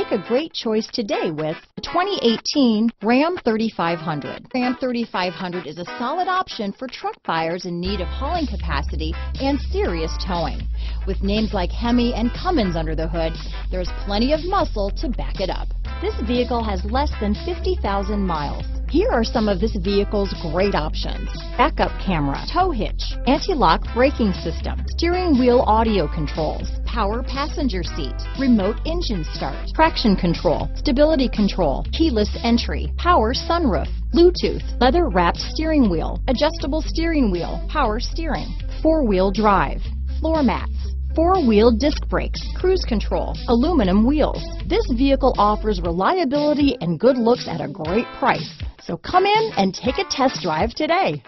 Make a great choice today with the 2018 Ram 3500. Ram 3500 is a solid option for truck buyers in need of hauling capacity and serious towing. With names like Hemi and Cummins under the hood, there's plenty of muscle to back it up. This vehicle has less than 50,000 miles. Here are some of this vehicle's great options. Backup camera, tow hitch, anti-lock braking system, steering wheel audio controls, power passenger seat, remote engine start, traction control, stability control, keyless entry, power sunroof, Bluetooth, leather wrapped steering wheel, adjustable steering wheel, power steering, four-wheel drive, floor mats, four-wheel disc brakes, cruise control, aluminum wheels. This vehicle offers reliability and good looks at a great price. So come in and take a test drive today.